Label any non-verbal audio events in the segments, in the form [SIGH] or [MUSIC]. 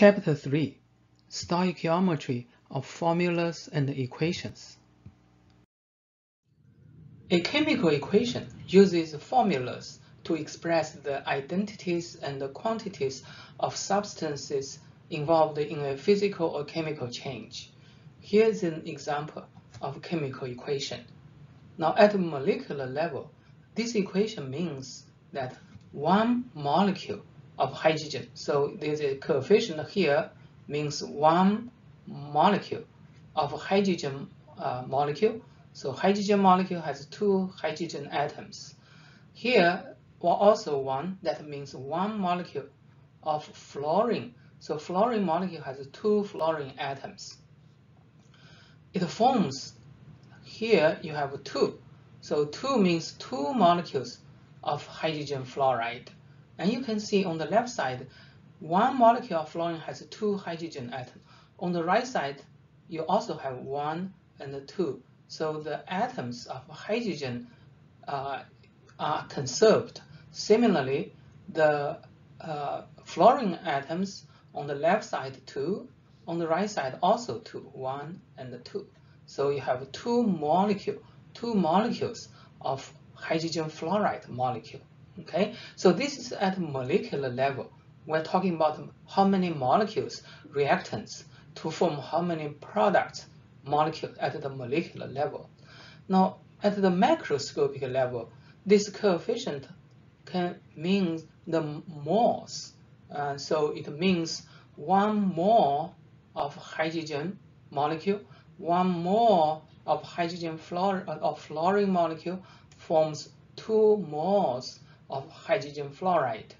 Chapter 3 Stoichiometry of Formulas and Equations A chemical equation uses formulas to express the identities and the quantities of substances involved in a physical or chemical change. Here's an example of a chemical equation. Now at molecular level, this equation means that one molecule of hydrogen. So there's a coefficient here means one molecule of hydrogen uh, molecule. So hydrogen molecule has two hydrogen atoms. Here, also one, that means one molecule of fluorine. So fluorine molecule has two fluorine atoms. It forms, here you have two. So two means two molecules of hydrogen fluoride. And you can see on the left side, one molecule of fluorine has two hydrogen atoms. On the right side, you also have one and two. So the atoms of hydrogen uh, are conserved. Similarly, the uh, fluorine atoms on the left side two, on the right side also two, one and two. So you have two molecule, two molecules of hydrogen fluoride molecule. Okay, so this is at molecular level. We're talking about how many molecules, reactants, to form how many products, molecules at the molecular level. Now, at the macroscopic level, this coefficient can mean the moles. Uh, so it means one mole of hydrogen molecule, one mole of hydrogen fluor of fluorine molecule forms two moles of hydrogen fluoride.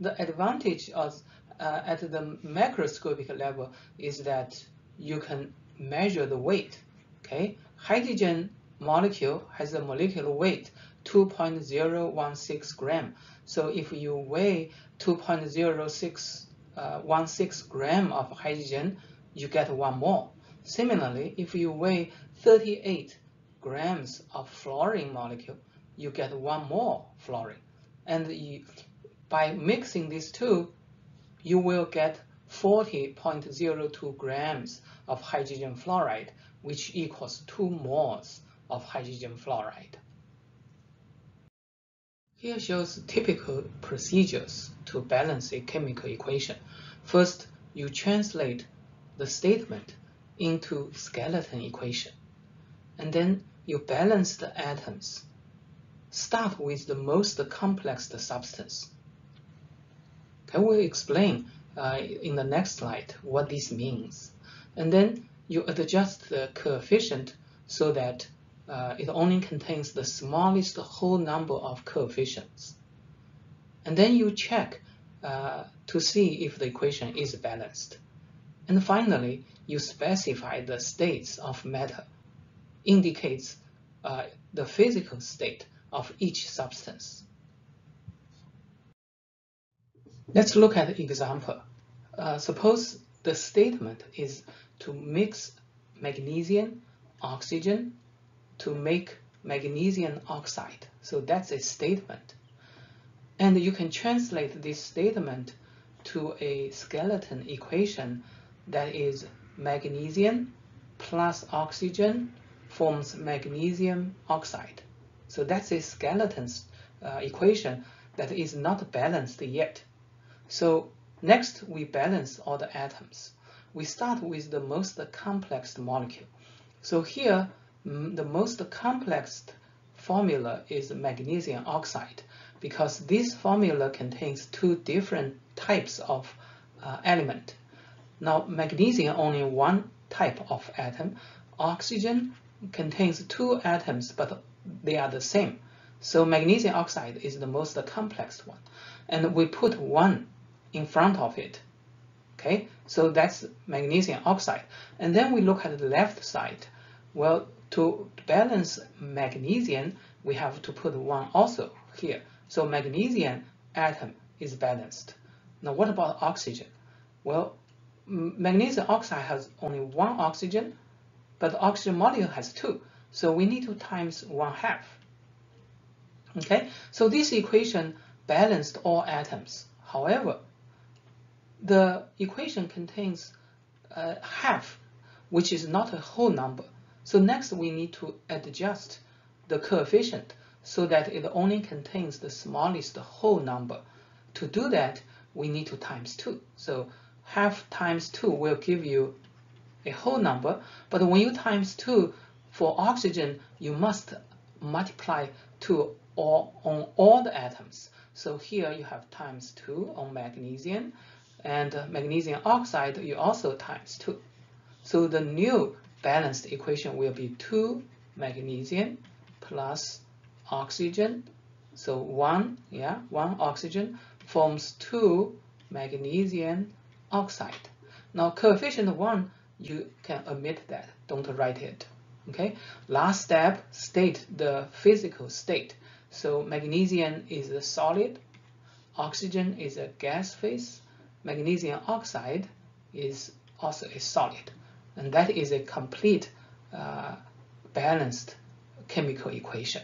The advantage of, uh, at the macroscopic level is that you can measure the weight. Okay, hydrogen molecule has a molecular weight 2.016 gram. So if you weigh 2.06 uh, gram of hydrogen, you get one mole. Similarly, if you weigh 38 grams of fluorine molecule, you get one more fluorine. And you, by mixing these two, you will get 40.02 grams of hydrogen fluoride, which equals 2 moles of hydrogen fluoride. Here shows typical procedures to balance a chemical equation. First, you translate the statement into skeleton equation, and then you balance the atoms start with the most complex substance. I will explain uh, in the next slide what this means. And then you adjust the coefficient so that uh, it only contains the smallest whole number of coefficients. And then you check uh, to see if the equation is balanced. And finally, you specify the states of matter, indicates uh, the physical state of each substance. Let's look at the example. Uh, suppose the statement is to mix magnesium, oxygen to make magnesium oxide. So that's a statement. And you can translate this statement to a skeleton equation that is magnesium plus oxygen forms magnesium oxide. So that's a skeleton uh, equation that is not balanced yet. So next we balance all the atoms. We start with the most complex molecule. So here the most complex formula is magnesium oxide because this formula contains two different types of uh, element. Now magnesium only one type of atom. Oxygen contains two atoms but they are the same. So magnesium oxide is the most complex one. And we put one in front of it. Okay, so that's magnesium oxide. And then we look at the left side. Well, to balance magnesium, we have to put one also here. So magnesium atom is balanced. Now what about oxygen? Well, magnesium oxide has only one oxygen, but the oxygen molecule has two. So we need to times one half. Okay, so this equation balanced all atoms. However, the equation contains uh, half, which is not a whole number. So next we need to adjust the coefficient so that it only contains the smallest whole number. To do that, we need to times 2. So half times 2 will give you a whole number, but when you times 2 for oxygen, you must multiply 2 all, on all the atoms. So here you have times 2 on magnesium, and magnesium oxide you also times 2. So the new balanced equation will be 2 magnesium plus oxygen. So 1, yeah, 1 oxygen forms 2 magnesium oxide. Now coefficient 1, you can omit that, don't write it. Okay, last step, state the physical state. So magnesium is a solid, oxygen is a gas phase, magnesium oxide is also a solid. And that is a complete uh, balanced chemical equation.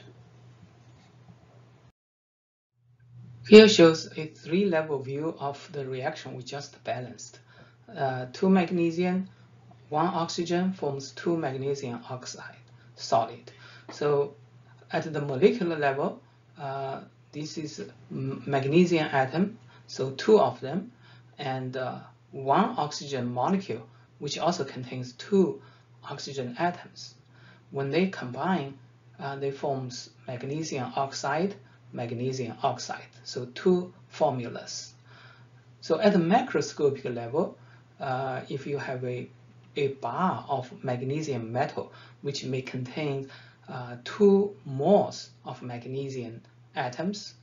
Here shows a three-level view of the reaction we just balanced. Uh, two magnesium, one oxygen forms two magnesium oxide, solid. So at the molecular level, uh, this is magnesium atom, so two of them, and uh, one oxygen molecule, which also contains two oxygen atoms. When they combine, uh, they forms magnesium oxide, magnesium oxide. So two formulas. So at the macroscopic level, uh, if you have a, a bar of magnesium metal, which may contain uh, two moles of magnesium atoms,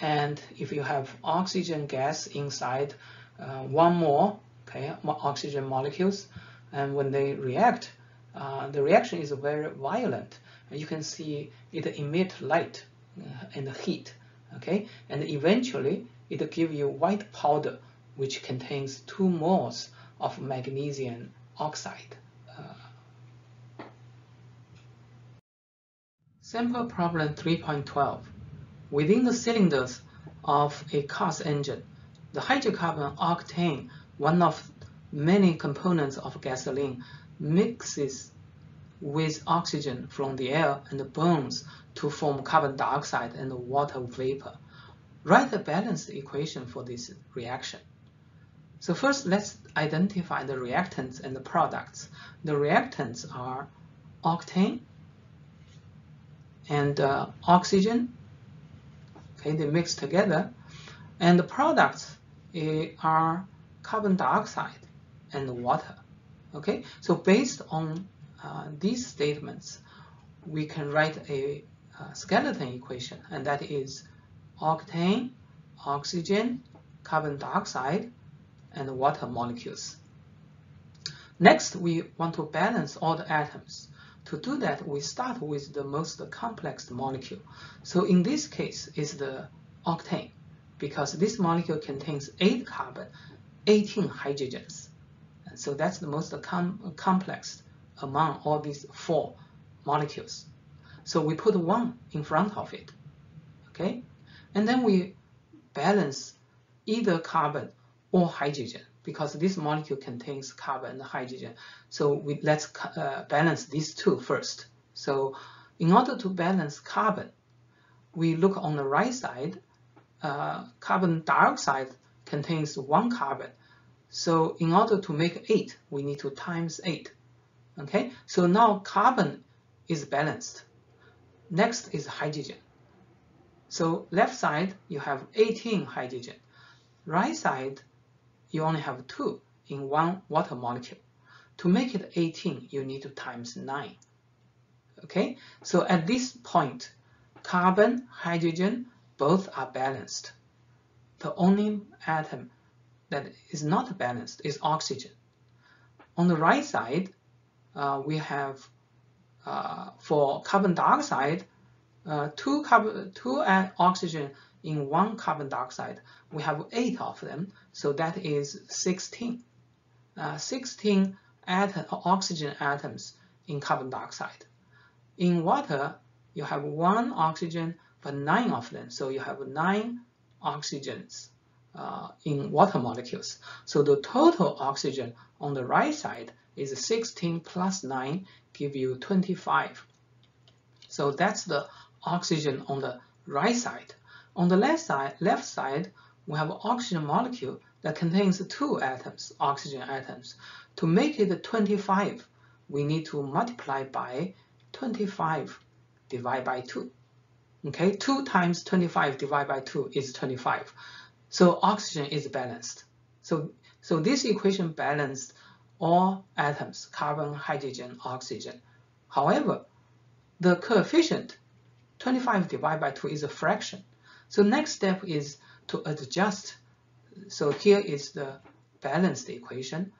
and if you have oxygen gas inside uh, one mole, okay, oxygen molecules, and when they react, uh, the reaction is very violent. You can see it emit light uh, and heat, okay, and eventually it give you white powder, which contains two moles of magnesium oxide. Uh, sample problem 3.12. Within the cylinders of a car's engine, the hydrocarbon octane, one of many components of gasoline, mixes with oxygen from the air and burns to form carbon dioxide and water vapor. Write the balanced equation for this reaction. So first, let's identify the reactants and the products. The reactants are octane and uh, oxygen. Okay, they mix together. And the products uh, are carbon dioxide and water. Okay, so based on uh, these statements, we can write a, a skeleton equation, and that is octane, oxygen, carbon dioxide, and water molecules. Next, we want to balance all the atoms. To do that, we start with the most complex molecule. So in this case, it's the octane, because this molecule contains 8 carbon, 18 hydrogens. And so that's the most com complex among all these four molecules. So we put one in front of it, okay? And then we balance either carbon or hydrogen because this molecule contains carbon and hydrogen. So we, let's uh, balance these two first. So in order to balance carbon, we look on the right side, uh, carbon dioxide contains one carbon. So in order to make 8, we need to times 8. Okay, so now carbon is balanced. Next is hydrogen. So left side, you have 18 hydrogen. Right side, you only have 2 in one water molecule. To make it 18, you need to times 9. Okay, so at this point, carbon, hydrogen, both are balanced. The only atom that is not balanced is oxygen. On the right side, uh, we have uh, for carbon dioxide, uh, two carbon, two oxygen in one carbon dioxide. We have eight of them, so that is 16. Uh, 16 atom, oxygen atoms in carbon dioxide. In water, you have one oxygen, but nine of them, so you have nine oxygens uh, in water molecules. So the total oxygen on the right side is 16 plus 9 give you 25. So that's the oxygen on the right side. On the left side, left side, we have an oxygen molecule that contains two atoms, oxygen atoms. To make it 25, we need to multiply by 25 divided by 2. Okay, 2 times 25 divided by 2 is 25. So oxygen is balanced. So, so this equation balanced all atoms, carbon, hydrogen, oxygen. However, the coefficient 25 divided by 2 is a fraction. So next step is to adjust. So here is the balanced equation,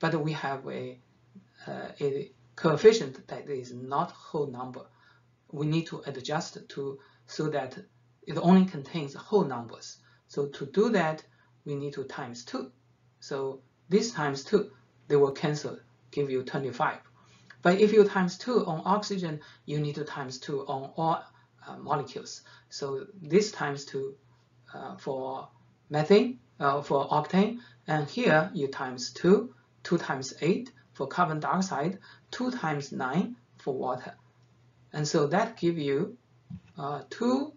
but we have a, uh, a coefficient that is not whole number. We need to adjust to so that it only contains whole numbers. So to do that, we need to times 2. So this times 2, they will cancel, give you 25. But if you times 2 on oxygen, you need to times 2 on all molecules. So this times 2 uh, for methane, uh, for octane, and here you times 2, 2 times 8 for carbon dioxide, 2 times 9 for water. And so that give you uh, 2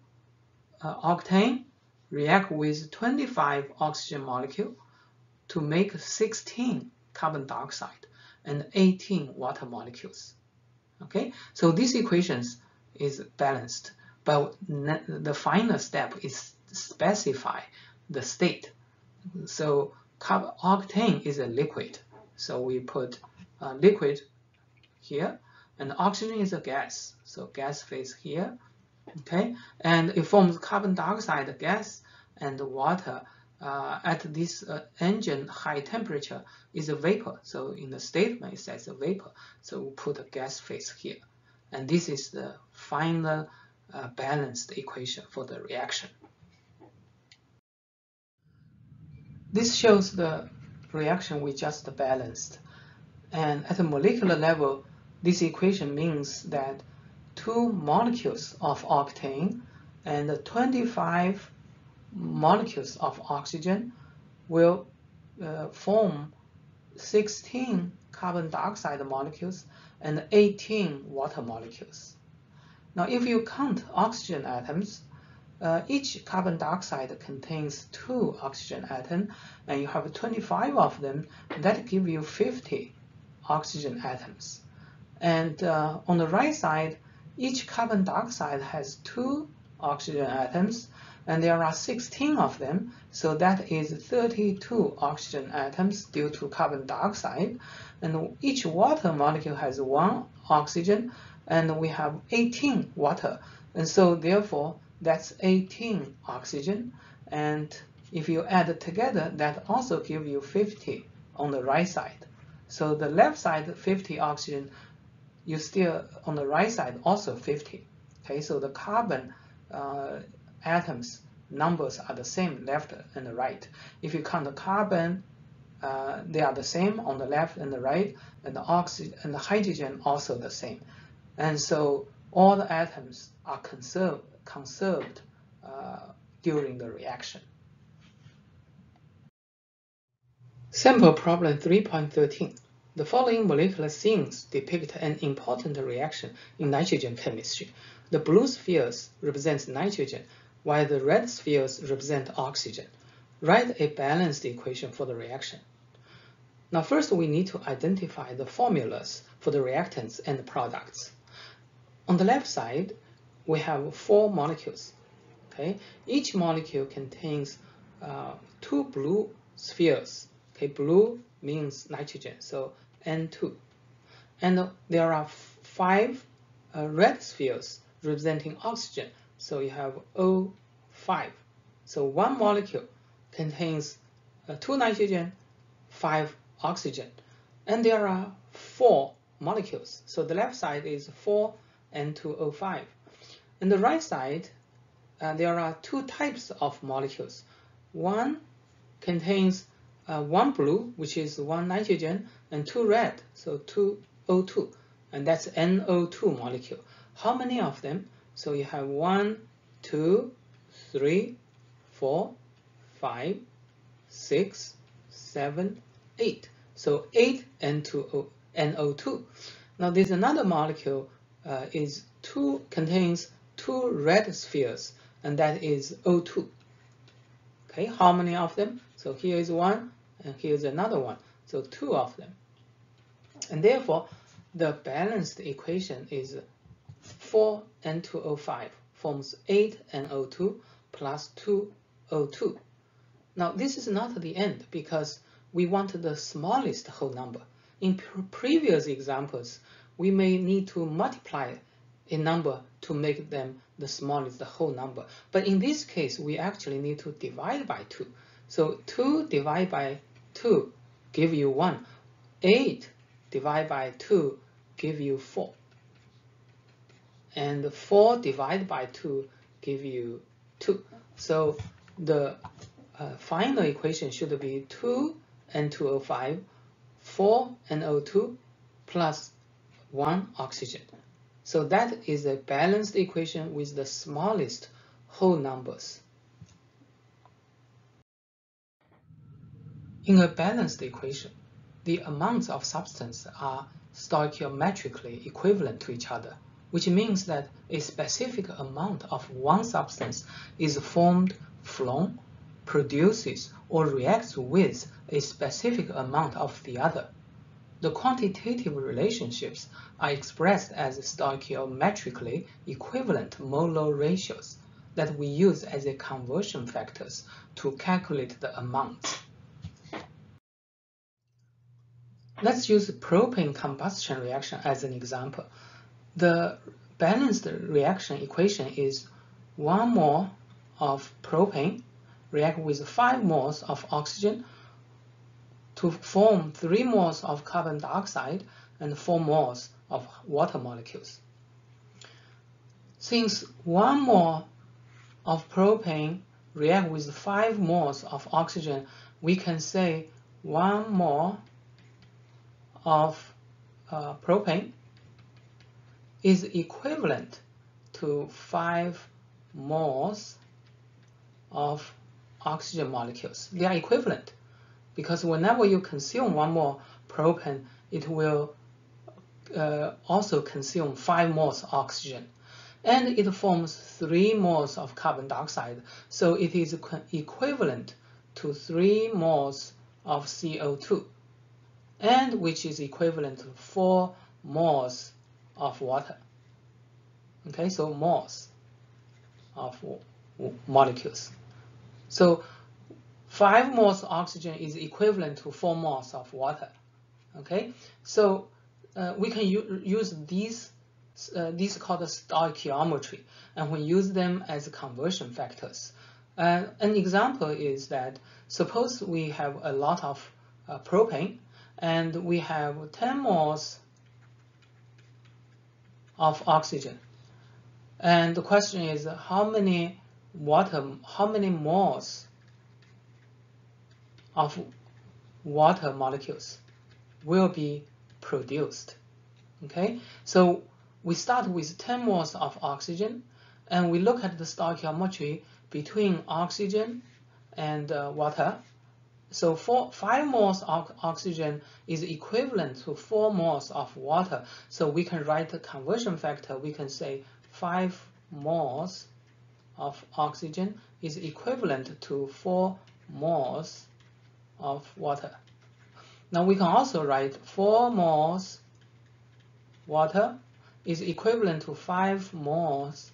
uh, octane react with 25 oxygen molecule to make 16 carbon dioxide and 18 water molecules. Okay, so these equations is balanced, but the final step is specify the state. So octane is a liquid, so we put liquid here, and oxygen is a gas, so gas phase here, okay? And it forms carbon dioxide gas and water uh, at this uh, engine high temperature is a vapor. So in the statement it says a vapor. So we put a gas phase here. And this is the final uh, balanced equation for the reaction. This shows the reaction we just balanced. And at a molecular level, this equation means that two molecules of octane and 25 molecules of oxygen will uh, form 16 carbon dioxide molecules and 18 water molecules. Now, if you count oxygen atoms, uh, each carbon dioxide contains two oxygen atoms, and you have 25 of them. That give you 50 oxygen atoms. And uh, on the right side, each carbon dioxide has two oxygen atoms, and there are 16 of them, so that is 32 oxygen atoms due to carbon dioxide. And each water molecule has one oxygen, and we have 18 water. And so therefore, that's 18 oxygen. And if you add together, that also gives you 50 on the right side. So the left side, 50 oxygen, you still on the right side also 50. Okay, so the carbon uh, atoms numbers are the same left and the right. If you count the carbon, uh, they are the same on the left and the right, and the oxygen and the hydrogen also the same. And so all the atoms are conserved, conserved uh, during the reaction. Sample problem 3.13. The following molecular scenes depict an important reaction in nitrogen chemistry. The blue spheres represent nitrogen, while the red spheres represent oxygen. Write a balanced equation for the reaction. Now first we need to identify the formulas for the reactants and the products. On the left side, we have four molecules. Okay, Each molecule contains uh, two blue spheres. Okay, blue means nitrogen, so N2. And there are five uh, red spheres representing oxygen. So you have O5. So one molecule contains uh, two nitrogen, five oxygen. And there are four molecules. So the left side is 4 N2O5. And the right side, uh, there are two types of molecules. One contains uh, one blue, which is one nitrogen, and two red, so two O2, and that's NO2 molecule. How many of them? So you have one, two, three, four, 5, 6, 7, 8. So 8 N2O, NO2. Now there's another molecule uh, is two contains two red spheres, and that is O2. Okay, how many of them? So here is one, and here's another one. So two of them. And therefore, the balanced equation is 4N2O5 forms 8NO2 plus 2O2. Now, this is not the end because we want the smallest whole number. In previous examples, we may need to multiply a number to make them the smallest the whole number. But in this case, we actually need to divide by 2. So 2 divided by 2 give you 1. 8 divided by 2 give you 4. And 4 divided by 2 give you 2. So the uh, final equation should be 2 N2O5, 4 NO2 plus 1 oxygen. So that is a balanced equation with the smallest whole numbers. In a balanced equation, the amounts of substance are stoichiometrically equivalent to each other, which means that a specific amount of one substance is formed, flown, produces, or reacts with a specific amount of the other. The quantitative relationships are expressed as stoichiometrically equivalent molar ratios that we use as a conversion factors to calculate the amounts. Let's use propane combustion reaction as an example. The balanced reaction equation is 1 mole of propane react with 5 moles of oxygen to form 3 moles of carbon dioxide and 4 moles of water molecules. Since 1 mole of propane react with 5 moles of oxygen, we can say 1 mole of uh, propane is equivalent to 5 moles of oxygen molecules. They are equivalent because whenever you consume one more propane, it will uh, also consume 5 moles oxygen. And it forms 3 moles of carbon dioxide, so it is equivalent to 3 moles of CO2 and which is equivalent to 4 moles of water. Okay, so moles of molecules. So 5 moles oxygen is equivalent to 4 moles of water. Okay, so uh, we can use these uh, these called stoichiometry, and we use them as conversion factors. Uh, an example is that suppose we have a lot of uh, propane and we have 10 moles of oxygen. And the question is how many water, how many moles of water molecules will be produced. Okay, so we start with 10 moles of oxygen and we look at the stoichiometry between oxygen and uh, water so four, 5 moles of oxygen is equivalent to 4 moles of water. So we can write the conversion factor. We can say 5 moles of oxygen is equivalent to 4 moles of water. Now we can also write 4 moles water is equivalent to 5 moles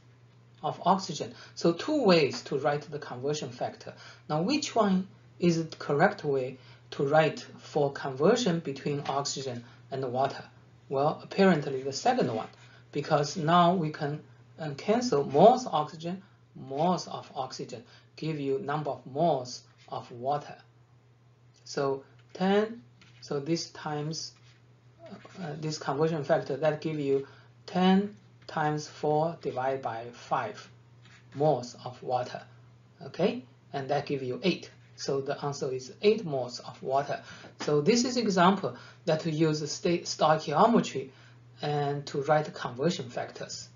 of oxygen. So two ways to write the conversion factor. Now which one is the correct way to write for conversion between oxygen and water? Well, apparently the second one, because now we can uh, cancel moles oxygen, moles of oxygen, give you number of moles of water. So 10, so this times uh, this conversion factor, that give you 10 times 4 divided by 5 moles of water, okay? And that give you 8. So the answer is 8 moles of water. So this is example that to use state stoichiometry and to write conversion factors.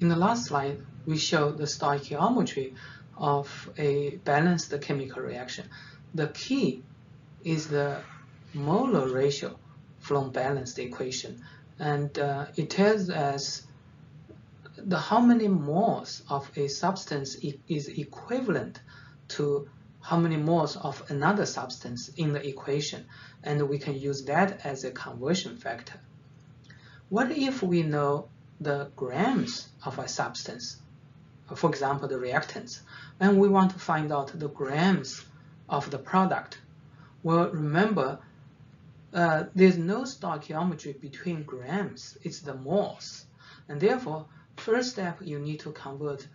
In the last slide, we show the stoichiometry of a balanced chemical reaction. The key is the molar ratio from balanced equation. And uh, it tells us the how many moles of a substance is equivalent to how many moles of another substance in the equation. And we can use that as a conversion factor. What if we know the grams of a substance, for example, the reactants, and we want to find out the grams of the product? Well, remember, uh, there's no stoichiometry between grams, it's the moles. And therefore, first step, you need to convert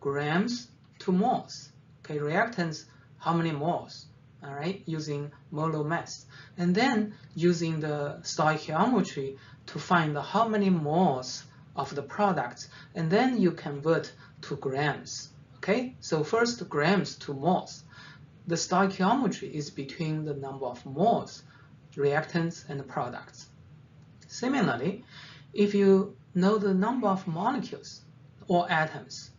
grams to moles. Okay, reactants, how many moles? All right, using molar mass. And then using the stoichiometry to find how many moles of the products, and then you convert to grams. Okay, so first grams to moles. The stoichiometry is between the number of moles, reactants, and products. Similarly, if you know the number of molecules or atoms,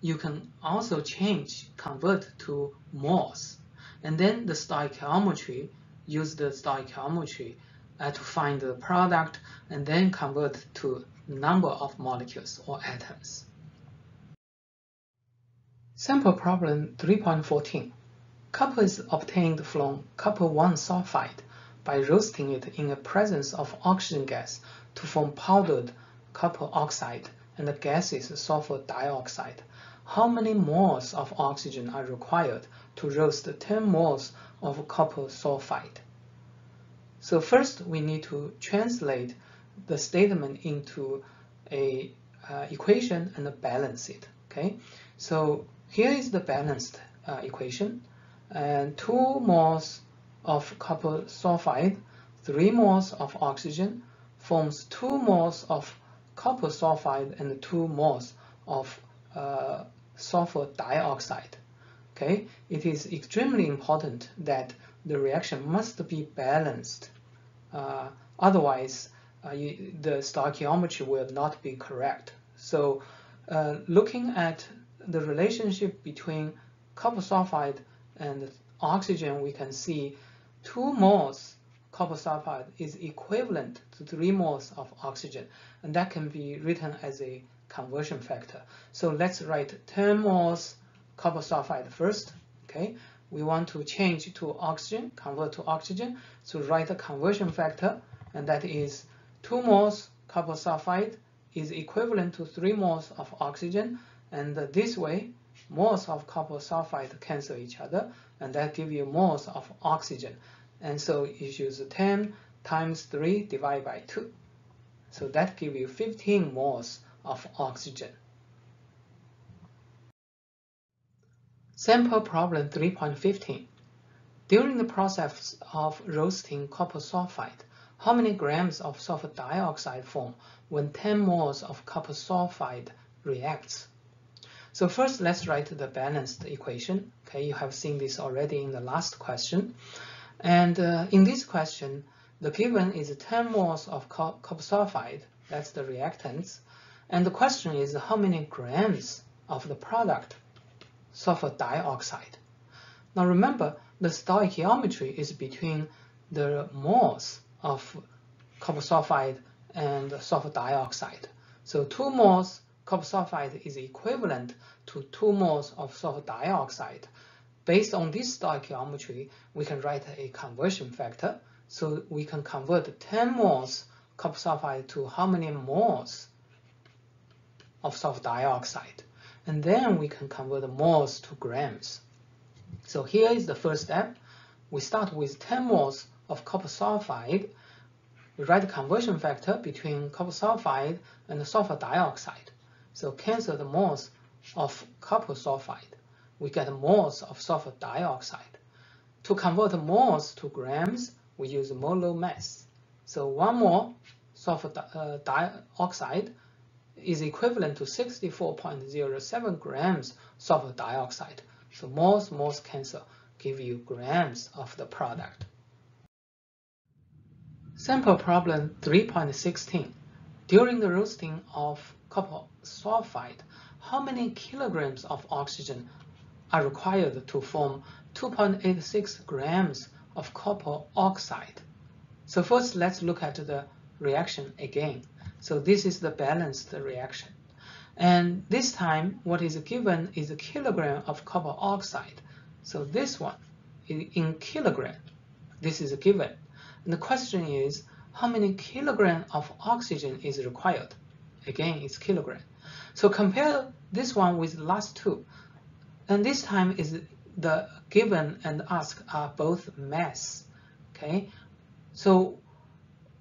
you can also change, convert to moles. And then the stoichiometry, use the stoichiometry uh, to find the product and then convert to number of molecules or atoms. Sample problem 3.14. Copper is obtained from copper 1 sulfide by roasting it in the presence of oxygen gas to form powdered copper oxide and the gas sulfur dioxide. How many moles of oxygen are required to roast 10 moles of copper sulfide? So first we need to translate the statement into a uh, equation and balance it. Okay, so here is the balanced uh, equation and 2 moles of copper sulfide, 3 moles of oxygen forms 2 moles of copper sulfide and 2 moles of uh, sulfur dioxide. Okay, it is extremely important that the reaction must be balanced. Uh, otherwise, uh, you, the stoichiometry will not be correct. So uh, looking at the relationship between copper sulfide and oxygen, we can see 2 moles copper sulfide is equivalent to 3 moles of oxygen, and that can be written as a conversion factor. So let's write 10 moles copper sulfide first. Okay, we want to change to oxygen, convert to oxygen, so write a conversion factor, and that is 2 moles copper sulfide is equivalent to 3 moles of oxygen, and this way moles of copper sulfide cancel each other, and that give you moles of oxygen. And so you use 10 times 3 divided by 2. So that give you 15 moles of oxygen. Sample problem 3.15. During the process of roasting copper sulfide, how many grams of sulfur dioxide form when 10 moles of copper sulfide reacts? So first, let's write the balanced equation. Okay, you have seen this already in the last question. And uh, in this question, the given is 10 moles of co copper sulfide, that's the reactants. And the question is how many grams of the product, sulfur dioxide. Now remember, the stoichiometry is between the moles of copper sulfide and sulfur dioxide. So 2 moles copper sulfide is equivalent to 2 moles of sulfur dioxide. Based on this stoichiometry, we can write a conversion factor. So we can convert 10 moles copper sulfide to how many moles of sulfur dioxide. And then we can convert moles to grams. So here is the first step. We start with 10 moles of copper sulfide. We write the conversion factor between copper sulfide and sulfur dioxide. So cancel the moles of copper sulfide. We get moles of sulfur dioxide. To convert moles to grams, we use molar mass. So one mole sulfur di uh, dioxide is equivalent to 64.07 grams sulfur dioxide. So moles, moles cancel, give you grams of the product. Sample problem 3.16. During the roasting of copper sulfide, how many kilograms of oxygen are required to form 2.86 grams of copper oxide. So first, let's look at the reaction again. So this is the balanced reaction. And this time, what is given is a kilogram of copper oxide. So this one in kilogram, this is given. And the question is, how many kilogram of oxygen is required? Again, it's kilogram. So compare this one with last two. And this time is the given and ask are both mass. Okay, so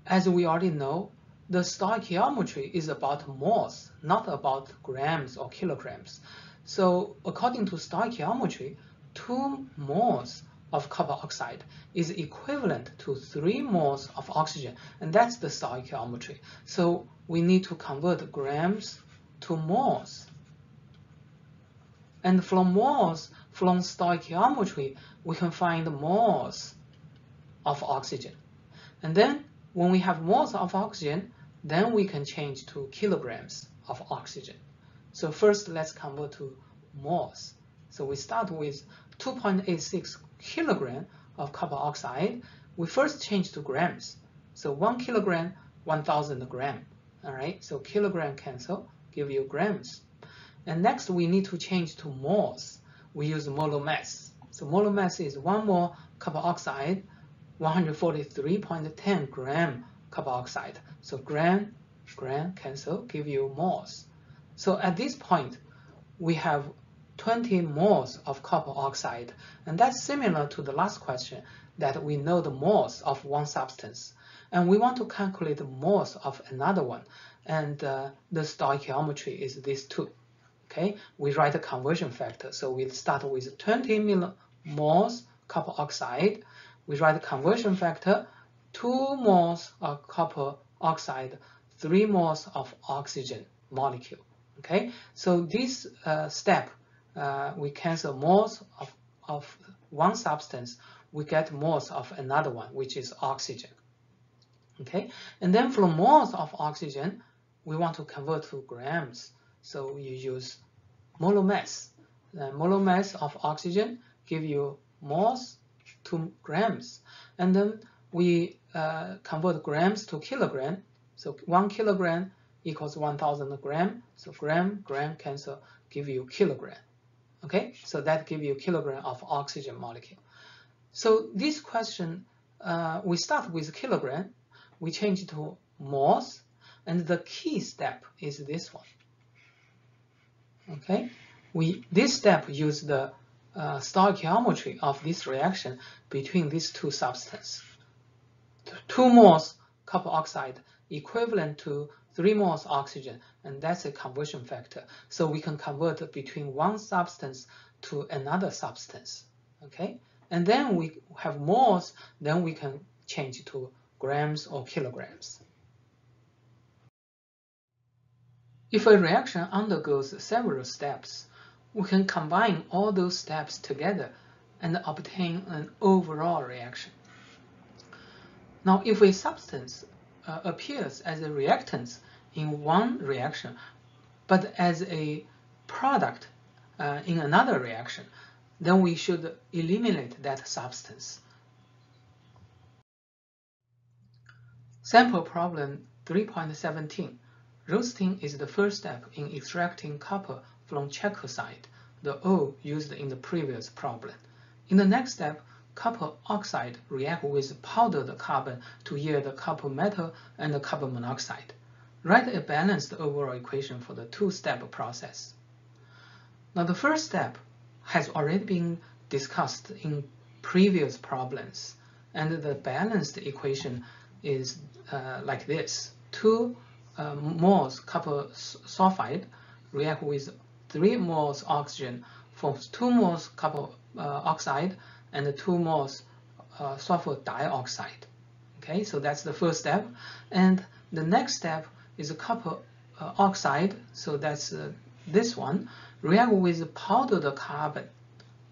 as we already know, the stoichiometry is about moles, not about grams or kilograms. So according to stoichiometry, 2 moles of copper oxide is equivalent to 3 moles of oxygen, and that's the stoichiometry. So we need to convert grams to moles. And from moles, from stoichiometry, we can find moles of oxygen. And then when we have moles of oxygen, then we can change to kilograms of oxygen. So first, let's convert to moles. So we start with 2.86 kilogram of copper oxide. We first change to grams. So one kilogram, 1,000 gram. All right, so kilogram cancel, give you grams. And next, we need to change to moles. We use molar mass. So molar mass is one mole copper oxide, 143.10 gram copper oxide. So gram, gram cancel, give you moles. So at this point, we have 20 moles of copper oxide. And that's similar to the last question that we know the moles of one substance. And we want to calculate the moles of another one. And uh, the stoichiometry is this two. Okay, we write a conversion factor. So we start with 20 millimoles copper oxide. We write a conversion factor 2 moles of copper oxide, 3 moles of oxygen molecule. Okay, so this uh, step, uh, we cancel moles of, of one substance, we get moles of another one, which is oxygen. Okay, and then from moles of oxygen, we want to convert to grams. So you use molar mass. The molar mass of oxygen give you moles to grams. And then we uh, convert grams to kilogram. So one kilogram equals 1,000 gram. So gram, gram cancel, give you kilogram. Okay, so that give you kilogram of oxygen molecule. So this question, uh, we start with kilogram, we change to moles, and the key step is this one. Okay, we this step use the uh, stoichiometry of this reaction between these two substances. 2 moles copper oxide equivalent to 3 moles oxygen, and that's a conversion factor. So we can convert between one substance to another substance, okay? And then we have moles, then we can change to grams or kilograms. If a reaction undergoes several steps, we can combine all those steps together and obtain an overall reaction. Now, if a substance uh, appears as a reactant in one reaction, but as a product uh, in another reaction, then we should eliminate that substance. Sample problem 3.17. Roasting is the first step in extracting copper from chalcocite, the ore used in the previous problem. In the next step, copper oxide react with powdered carbon to yield the copper metal and carbon monoxide. Write a balanced overall equation for the two-step process. Now the first step has already been discussed in previous problems, and the balanced equation is like this. Two uh, moles copper sulfide react with 3 moles oxygen forms 2 moles copper uh, oxide and 2 moles uh, sulfur dioxide. Okay, so that's the first step. And the next step is a copper uh, oxide, so that's uh, this one, react with powdered carbon.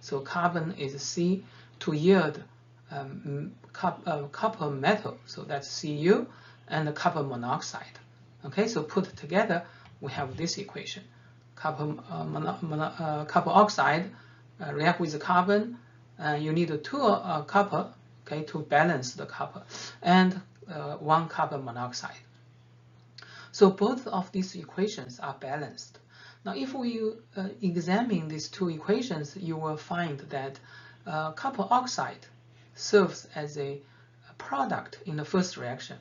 So carbon is C to yield um, cop, uh, copper metal, so that's Cu, and copper monoxide. Okay, so put together, we have this equation. Copper, uh, mono, mono, uh, copper oxide uh, react with the carbon, uh, you need two uh, copper, okay, to balance the copper, and uh, one carbon monoxide. So both of these equations are balanced. Now, if we examine these two equations, you will find that copper oxide serves as a product in the first reaction,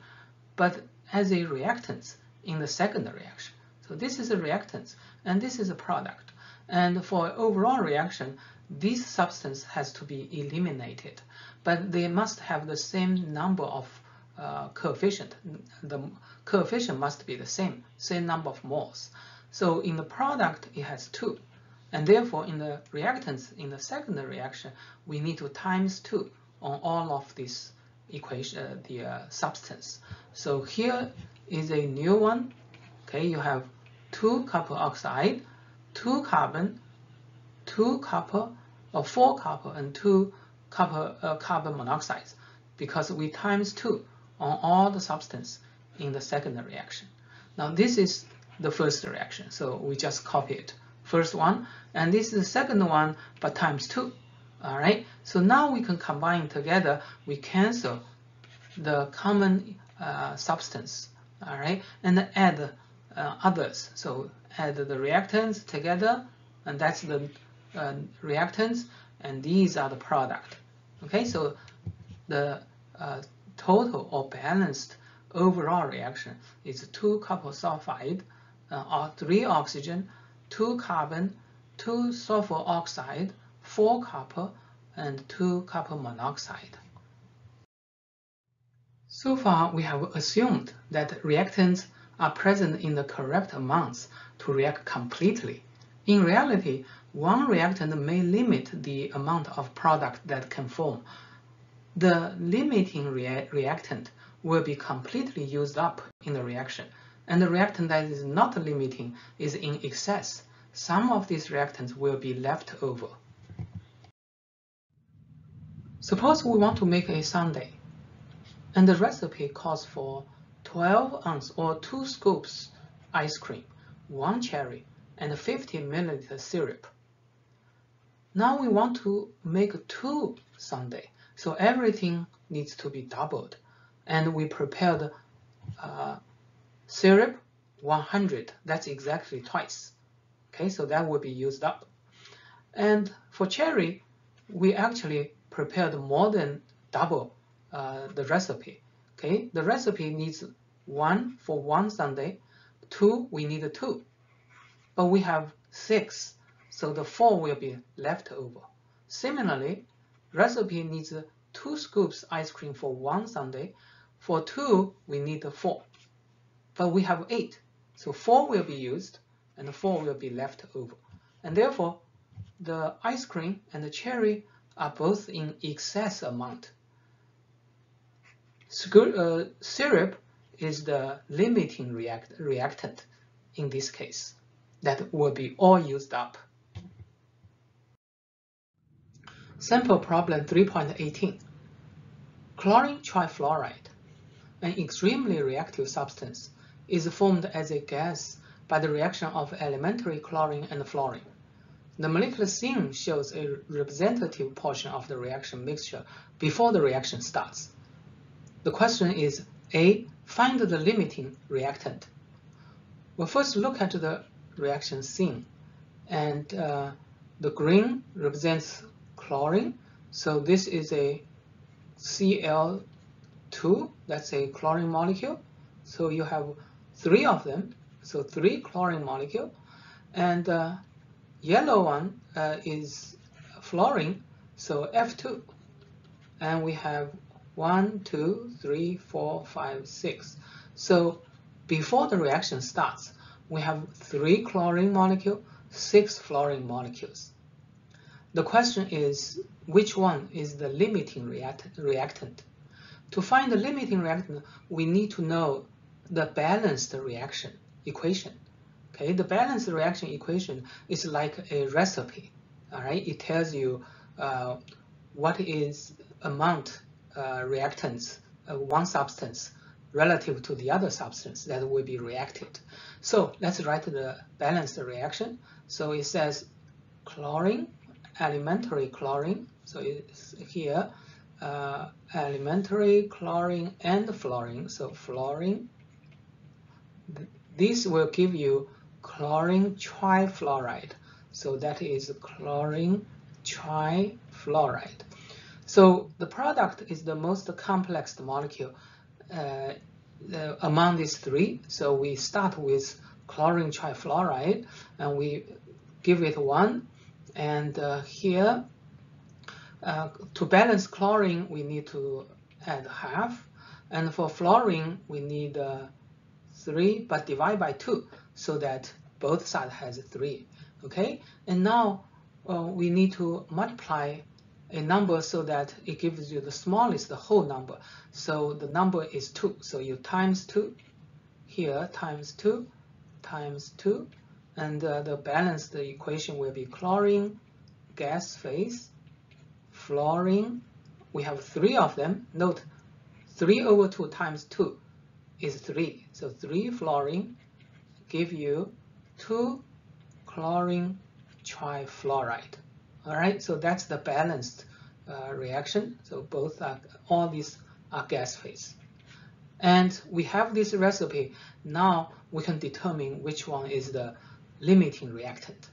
but as a reactant in the second reaction. So this is a reactant and this is a product. And for overall reaction, this substance has to be eliminated, but they must have the same number of uh, coefficient. The coefficient must be the same, same number of moles. So in the product, it has two. And therefore, in the reactants, in the second reaction, we need to times two on all of this equation, uh, the uh, substance. So here is a new one. Okay, you have two copper oxide, two carbon, two copper, or four copper, and two copper uh, carbon monoxides, because we times two on all the substance in the second reaction. Now this is the first reaction, so we just copy it. First one, and this is the second one, but times two. All right, so now we can combine together. We cancel the common uh, substance. All right, and add uh, others. So add the reactants together, and that's the uh, reactants, and these are the product. Okay, so the uh, total or balanced overall reaction is 2 copper sulfide, uh, 3 oxygen, 2 carbon, 2 sulfur oxide, 4 copper, and 2 copper monoxide. So far, we have assumed that reactants are present in the correct amounts to react completely. In reality, one reactant may limit the amount of product that can form the limiting rea reactant will be completely used up in the reaction, and the reactant that is not limiting is in excess. Some of these reactants will be left over. Suppose we want to make a sundae, and the recipe calls for 12 ounce or 2 scoops ice cream, 1 cherry, and 50 milliliter syrup. Now we want to make two sundae. So everything needs to be doubled. And we prepared uh, syrup 100. That's exactly twice. Okay, so that will be used up. And for cherry, we actually prepared more than double uh, the recipe. Okay, the recipe needs one for one sundae, two, we need two. But we have six, so the four will be left over. Similarly, Recipe needs two scoops ice cream for one sundae. For two, we need four. But we have eight, so four will be used and four will be left over. And therefore, the ice cream and the cherry are both in excess amount. Uh, syrup is the limiting react reactant in this case that will be all used up. Sample problem 3.18. Chlorine trifluoride, an extremely reactive substance, is formed as a gas by the reaction of elementary chlorine and fluorine. The molecular scene shows a representative portion of the reaction mixture before the reaction starts. The question is A. Find the limiting reactant. We'll first look at the reaction scene. And uh, the green represents chlorine. So this is a Cl2, that's a chlorine molecule. So you have three of them, so three chlorine molecule. And uh, yellow one uh, is fluorine, so F2. And we have one, two, three, four, five, six. So before the reaction starts, we have three chlorine molecule, six fluorine molecules. The question is, which one is the limiting react reactant? To find the limiting reactant, we need to know the balanced reaction equation. Okay, the balanced reaction equation is like a recipe. All right, it tells you uh, what is amount uh, reactants uh, one substance relative to the other substance that will be reacted. So let's write the balanced reaction. So it says chlorine elementary chlorine. So it's here, uh, elementary chlorine and fluorine. So fluorine. This will give you chlorine trifluoride. So that is chlorine trifluoride. So the product is the most complex molecule uh, among these three. So we start with chlorine trifluoride and we give it one. And uh, here, uh, to balance chlorine, we need to add half. And for fluorine, we need uh, three, but divide by two so that both sides has three. Okay, and now uh, we need to multiply a number so that it gives you the smallest whole number. So the number is 2. So you times 2 here times 2 times 2 and uh, the balanced equation will be chlorine gas phase fluorine we have three of them note 3 over 2 times 2 is 3 so 3 fluorine give you 2 chlorine trifluoride all right, so that's the balanced uh, reaction. So both are, all these are gas phase. And we have this recipe. Now we can determine which one is the limiting reactant.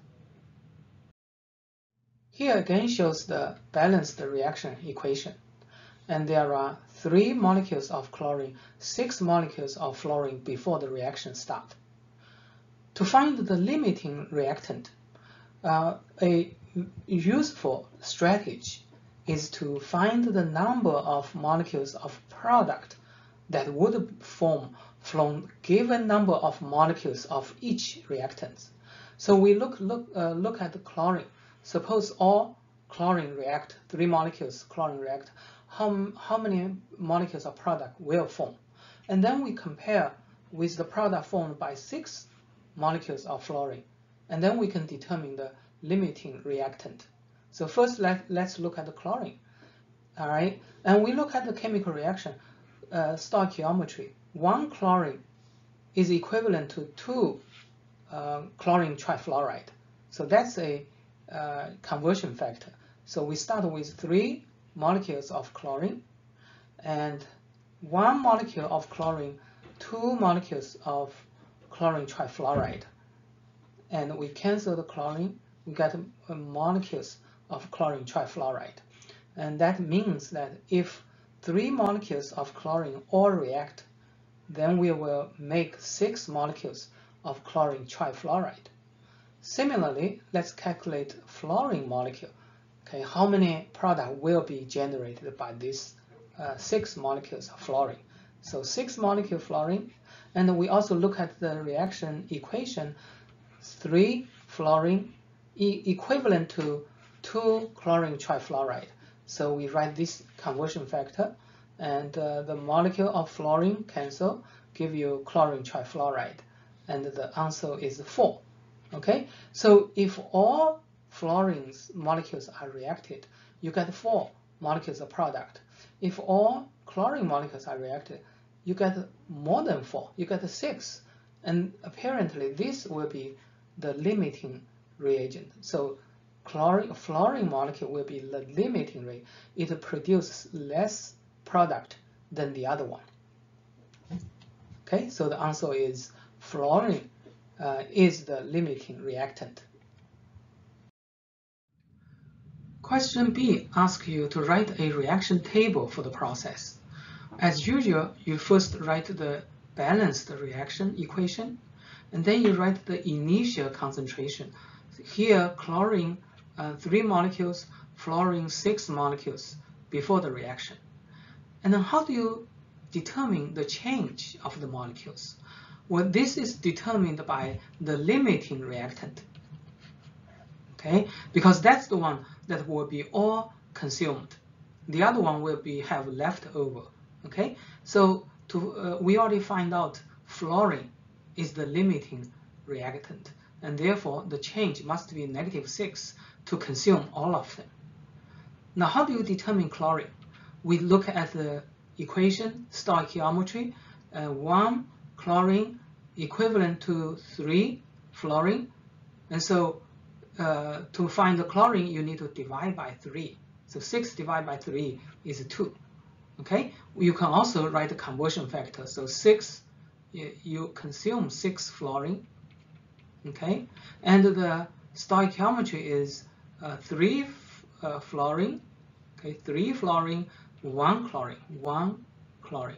Here again shows the balanced reaction equation. And there are three molecules of chlorine, six molecules of fluorine before the reaction start. To find the limiting reactant, uh, a useful strategy is to find the number of molecules of product that would form from given number of molecules of each reactant. So we look look uh, look at the chlorine. Suppose all chlorine react, three molecules chlorine react, how, how many molecules of product will form? And then we compare with the product formed by six molecules of fluorine. And then we can determine the limiting reactant. So first, let, let's look at the chlorine. All right, and we look at the chemical reaction uh, stoichiometry. One chlorine is equivalent to two uh, chlorine trifluoride. So that's a uh, conversion factor. So we start with three molecules of chlorine and one molecule of chlorine, two molecules of chlorine trifluoride. And we cancel the chlorine we get molecules of chlorine trifluoride. And that means that if three molecules of chlorine all react, then we will make six molecules of chlorine trifluoride. Similarly, let's calculate fluorine molecule. Okay, how many product will be generated by these uh, six molecules of fluorine? So six molecule fluorine, and we also look at the reaction equation, three fluorine e equivalent to 2 chlorine trifluoride. So we write this conversion factor and uh, the molecule of fluorine cancel, give you chlorine trifluoride. And the answer is 4. Okay, so if all fluorine's molecules are reacted, you get 4 molecules of product. If all chlorine molecules are reacted, you get more than 4, you get 6. And apparently this will be the limiting reagent. So chlorine, fluorine molecule will be the limiting rate. It produces less product than the other one. Okay, so the answer is fluorine uh, is the limiting reactant. Question B asks you to write a reaction table for the process. As usual, you first write the balanced reaction equation, and then you write the initial concentration here, chlorine, uh, three molecules, fluorine, six molecules before the reaction. And then how do you determine the change of the molecules? Well, this is determined by the limiting reactant. Okay, because that's the one that will be all consumed. The other one will be have left over. Okay, so to uh, we already find out fluorine is the limiting reactant and therefore the change must be negative 6 to consume all of them. Now how do you determine chlorine? We look at the equation, stoichiometry, uh, 1 chlorine equivalent to 3 fluorine. And so uh, to find the chlorine, you need to divide by 3. So 6 divided by 3 is 2. Okay, you can also write the conversion factor. So 6, you consume 6 fluorine. Okay, and the stoichiometry is uh, 3 uh, fluorine. Okay, 3 fluorine, 1 chlorine, 1 chlorine.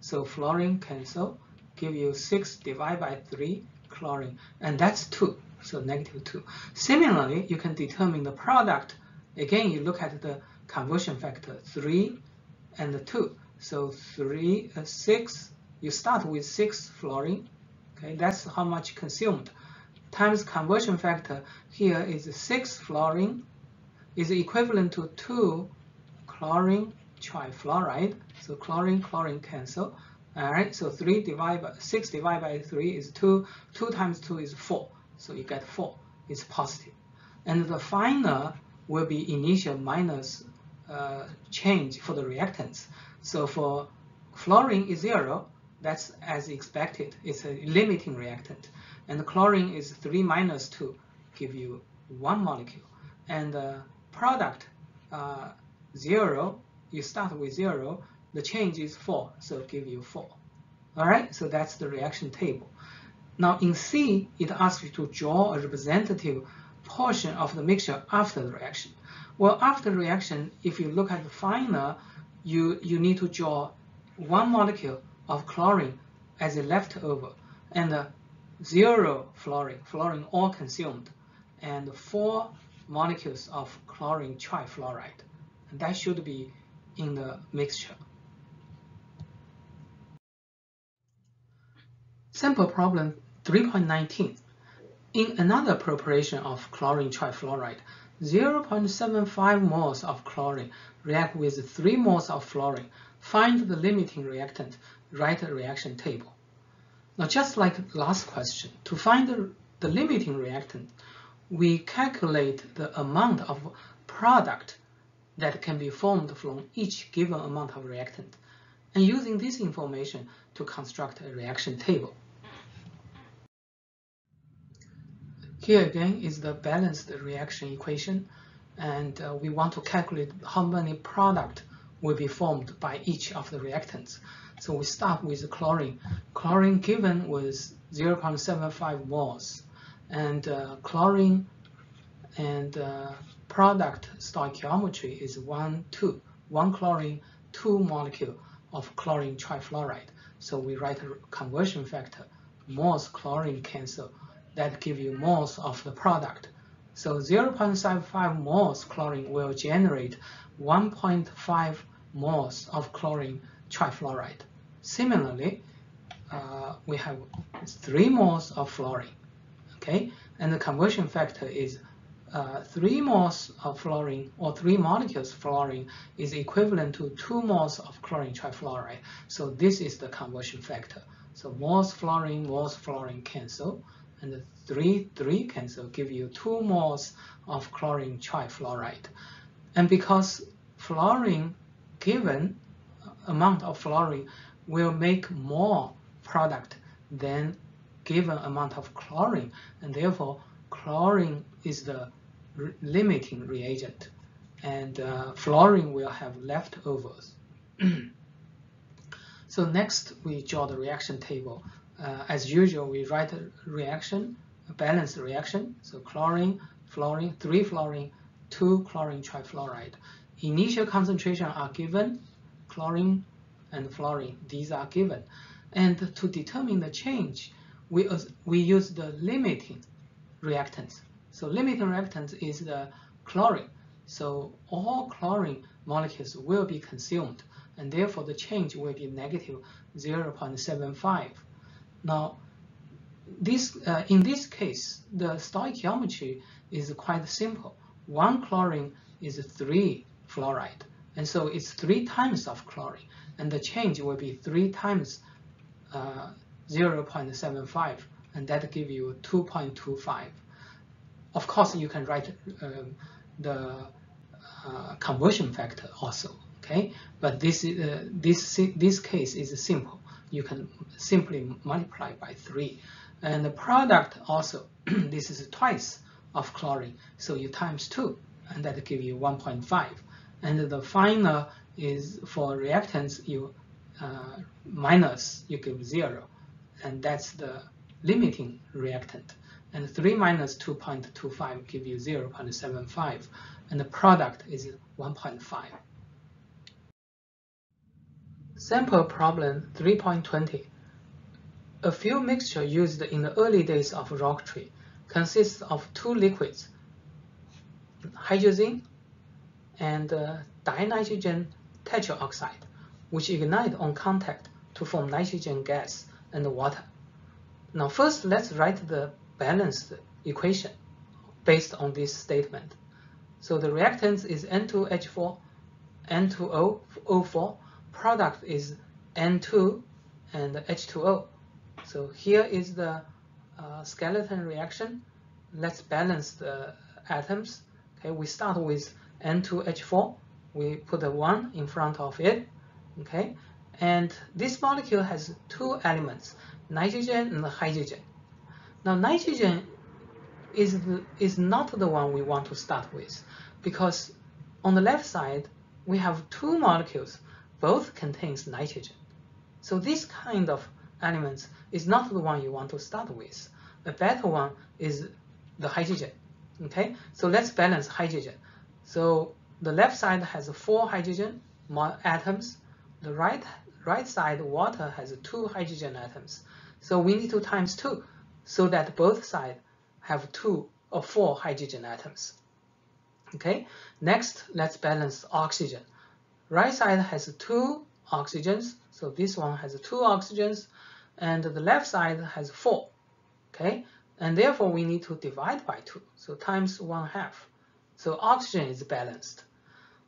So fluorine cancel, give you 6 divided by 3 chlorine, and that's 2 so negative 2. Similarly, you can determine the product. Again, you look at the conversion factor 3 and 2. So 3, uh, 6, you start with 6 fluorine. Okay, that's how much consumed. Times conversion factor here is 6 fluorine is equivalent to 2 chlorine trifluoride. So chlorine, chlorine cancel. All right, so 3 divided by 6 divided by 3 is 2. 2 times 2 is 4. So you get 4. It's positive. And the final will be initial minus uh, change for the reactants. So for fluorine is 0. That's as expected. It's a limiting reactant. And chlorine is 3 minus 2, give you 1 molecule. And the product uh, 0, you start with 0. The change is 4, so give you 4. All right, so that's the reaction table. Now in C, it asks you to draw a representative portion of the mixture after the reaction. Well, after the reaction, if you look at the final, you, you need to draw one molecule of chlorine as a leftover and uh, zero fluorine, fluorine all consumed, and four molecules of chlorine trifluoride. And that should be in the mixture. Sample problem 3.19. In another preparation of chlorine trifluoride, 0.75 moles of chlorine react with 3 moles of fluorine. Find the limiting reactant. Write a reaction table. Now, just like last question, to find the, the limiting reactant, we calculate the amount of product that can be formed from each given amount of reactant, and using this information to construct a reaction table. Here again is the balanced reaction equation, and uh, we want to calculate how many product will be formed by each of the reactants. So we start with chlorine. Chlorine given was 0.75 moles, and uh, chlorine and uh, product stoichiometry is 1, 2. 1 chlorine, 2 molecule of chlorine trifluoride. So we write a conversion factor, moles chlorine cancel that give you moles of the product. So 0.75 moles chlorine will generate 1.5 moles of chlorine trifluoride. Similarly, uh, we have 3 moles of fluorine, okay? And the conversion factor is uh, 3 moles of fluorine or 3 molecules of fluorine is equivalent to 2 moles of chlorine trifluoride. So this is the conversion factor. So moles fluorine, moles fluorine cancel and the 3, 3 cancel give you 2 moles of chlorine trifluoride. And because fluorine given amount of fluorine will make more product than given amount of chlorine, and therefore chlorine is the re limiting reagent, and uh, fluorine will have leftovers. [CLEARS THROAT] so next we draw the reaction table uh, as usual, we write a reaction, a balanced reaction. So chlorine, fluorine, 3 fluorine, 2 chlorine trifluoride. Initial concentration are given, chlorine and fluorine, these are given. And to determine the change, we, we use the limiting reactants. So limiting reactant is the chlorine. So all chlorine molecules will be consumed, and therefore the change will be negative 0.75. Now, this uh, in this case, the stoichiometry is quite simple. One chlorine is three fluoride, and so it's three times of chlorine, and the change will be three times uh, 0.75, and that give you 2.25. Of course, you can write um, the uh, conversion factor also, okay? But this uh, this this case is simple you can simply multiply by 3. And the product also, [CLEARS THROAT] this is twice of chlorine. So you times 2, and that give you 1.5. And the final is for reactants, you uh, minus, you give 0. And that's the limiting reactant. And 3 minus 2.25 give you 0.75. And the product is 1.5. Sample problem 3.20. A fuel mixture used in the early days of rocketry consists of two liquids, hydrazine and uh, dinitrogen tetroxide, which ignite on contact to form nitrogen gas and water. Now first let's write the balanced equation based on this statement. So the reactants is N2H4, N2O4, product is N2 and H2O. So here is the uh, skeleton reaction. Let's balance the atoms. Okay, we start with N2H4. We put a 1 in front of it. Okay, and this molecule has two elements, nitrogen and hydrogen. Now nitrogen is, is not the one we want to start with because on the left side we have two molecules both contains nitrogen. So this kind of elements is not the one you want to start with. The better one is the hydrogen. Okay, so let's balance hydrogen. So the left side has four hydrogen atoms. The right right side water has two hydrogen atoms. So we need to times two so that both sides have two or four hydrogen atoms. Okay, next let's balance oxygen right side has two oxygens, so this one has two oxygens, and the left side has four, okay? And therefore we need to divide by two, so times one half. So oxygen is balanced.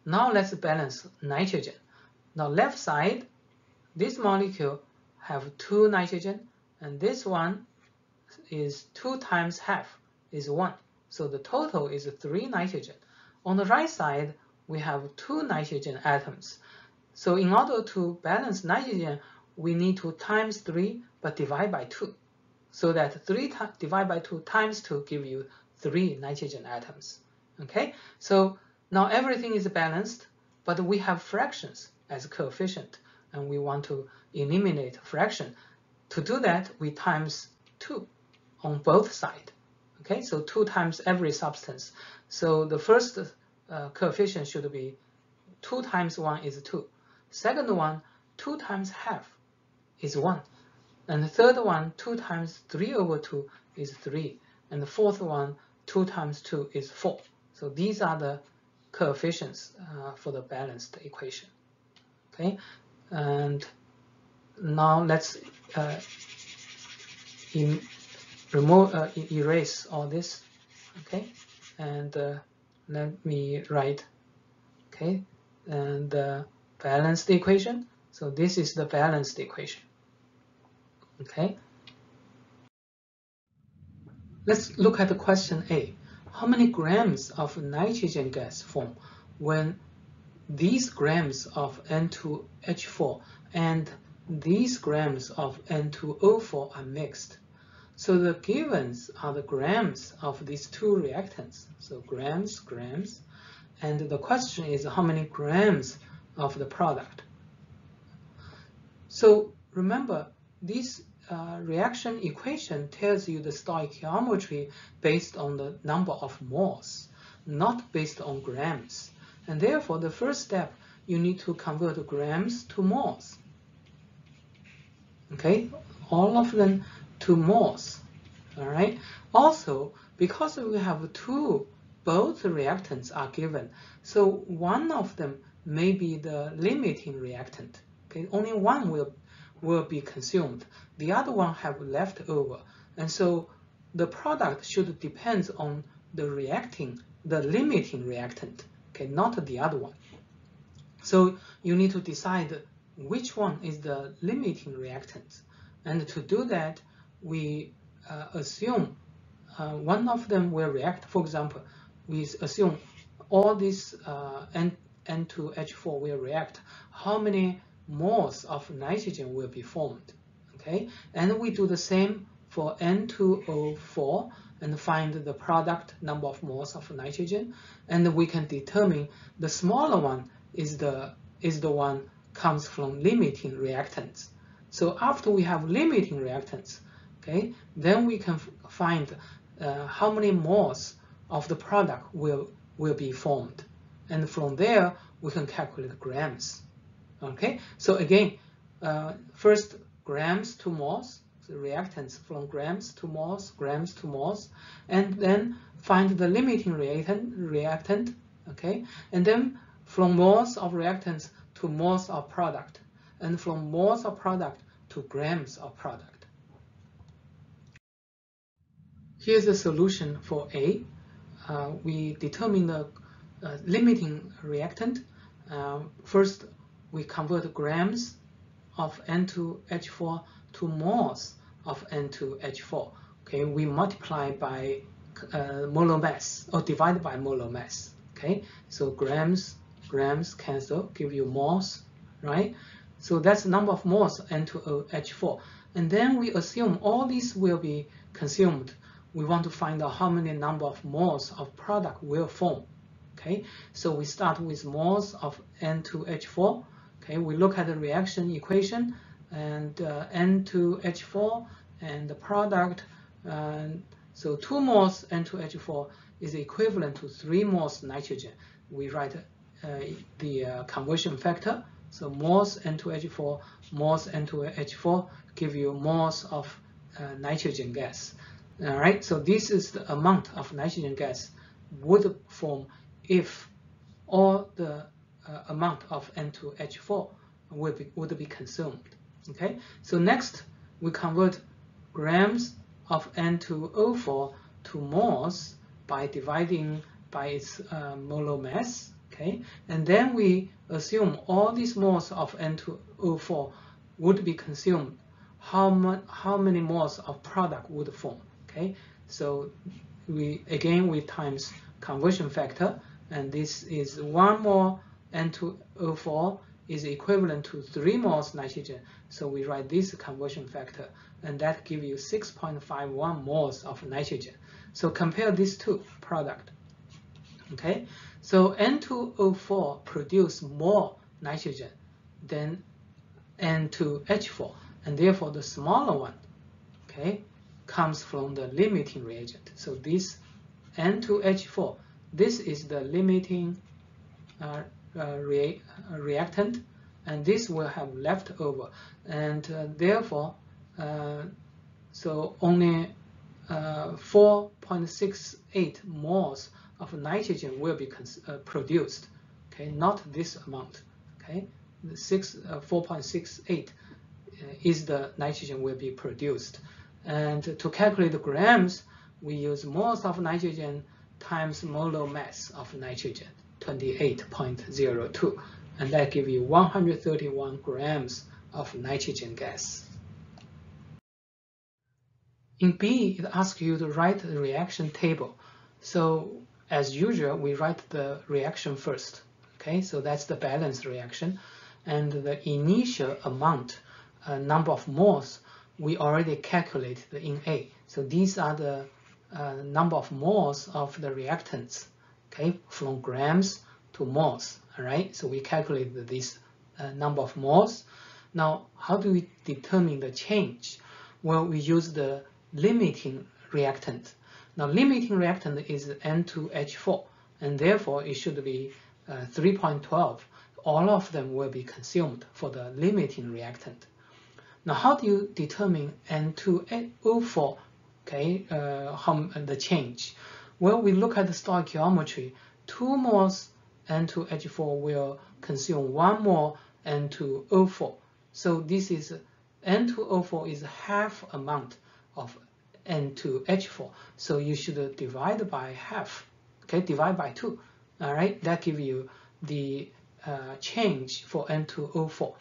Now let's balance nitrogen. Now left side, this molecule have two nitrogen, and this one is two times half, is one. So the total is three nitrogen. On the right side, we have two nitrogen atoms. So in order to balance nitrogen, we need to times 3 but divide by 2. So that 3 divide by 2 times 2 give you 3 nitrogen atoms. Okay, so now everything is balanced, but we have fractions as coefficient, and we want to eliminate fraction. To do that, we times 2 on both sides. Okay, so 2 times every substance. So the first uh, coefficient should be 2 times 1 is 2. Second one, 2 times half is 1. And the third one, 2 times 3 over 2 is 3. And the fourth one, 2 times 2 is 4. So these are the coefficients uh, for the balanced equation. Okay, and now let's uh, remove uh, erase all this. Okay, and uh, let me write, okay, and the balanced equation. So this is the balanced equation, okay. Let's look at the question A. How many grams of nitrogen gas form when these grams of N2H4 and these grams of N2O4 are mixed? So the givens are the grams of these two reactants. So grams, grams. And the question is how many grams of the product. So remember, this uh, reaction equation tells you the stoichiometry based on the number of moles, not based on grams. And therefore, the first step, you need to convert grams to moles. Okay, all of them to moles. All right. Also, because we have two, both reactants are given. So one of them may be the limiting reactant. Okay, only one will will be consumed. The other one have left over, and so the product should depend on the reacting, the limiting reactant. Okay, not the other one. So you need to decide which one is the limiting reactant, and to do that, we uh, assume uh, one of them will react. For example, we assume all these uh, N, N2H4 will react. How many moles of nitrogen will be formed? Okay, and we do the same for N2O4 and find the product number of moles of nitrogen, and we can determine the smaller one is the is the one comes from limiting reactants. So after we have limiting reactants, okay, then we can find uh, how many moles of the product will will be formed, and from there we can calculate grams. Okay, so again, uh, first grams to moles, the reactants from grams to moles, grams to moles, and then find the limiting reactant, reactant, okay, and then from moles of reactants to moles of product, and from moles of product to grams of product. Here's the solution for A. Uh, we determine the uh, limiting reactant. Uh, first, we convert grams of N2H4 to moles of N2H4. Okay, we multiply by uh, molar mass or divide by molar mass. Okay, so grams, grams cancel, give you moles, right? So that's the number of moles N2H4. And then we assume all these will be consumed. We want to find out how many number of moles of product will form. Okay, so we start with moles of N2H4. Okay, we look at the reaction equation and uh, N2H4 and the product. So 2 moles N2H4 is equivalent to 3 moles nitrogen. We write uh, the uh, conversion factor so moles N2H4, moles N2H4 give you moles of uh, nitrogen gas. All right, so this is the amount of nitrogen gas would form if all the uh, amount of N2H4 would be, would be consumed. Okay, so next we convert grams of N2O4 to moles by dividing by its uh, molar mass okay? And then we assume all these moles of N2O4 would be consumed. How, how many moles of product would form, okay? So we again we times conversion factor, and this is one more N2O4 is equivalent to 3 moles nitrogen. So we write this conversion factor, and that gives you 6.51 moles of nitrogen. So compare these two product. Okay, so N2O4 produce more nitrogen than N2H4, and therefore the smaller one, okay, comes from the limiting reagent. So this N2H4, this is the limiting uh, uh, uh, reactant, and this will have leftover, and uh, therefore, uh, so only uh, 4.68 moles of nitrogen will be produced, okay, not this amount, okay, the six, uh, 4.68 uh, is the nitrogen will be produced. And to calculate the grams, we use moles of nitrogen times molar mass of nitrogen, 28.02, and that gives you 131 grams of nitrogen gas. In B, it asks you to write the reaction table. So as usual, we write the reaction first. Okay, so that's the balanced reaction. And the initial amount, uh, number of moles, we already calculated in A. So these are the uh, number of moles of the reactants, okay, from grams to moles, all right? So we calculate this uh, number of moles. Now, how do we determine the change? Well, we use the limiting reactant. Now limiting reactant is N2H4 and therefore it should be uh, 3.12. All of them will be consumed for the limiting reactant. Now how do you determine N2O4 okay, uh, how, the change? Well, we look at the stoichiometry. Two moles N2H4 will consume one more N2O4. So this is N2O4 is half amount of N2H4. So you should divide by half, okay, divide by 2. All right, that gives you the uh, change for N2O4.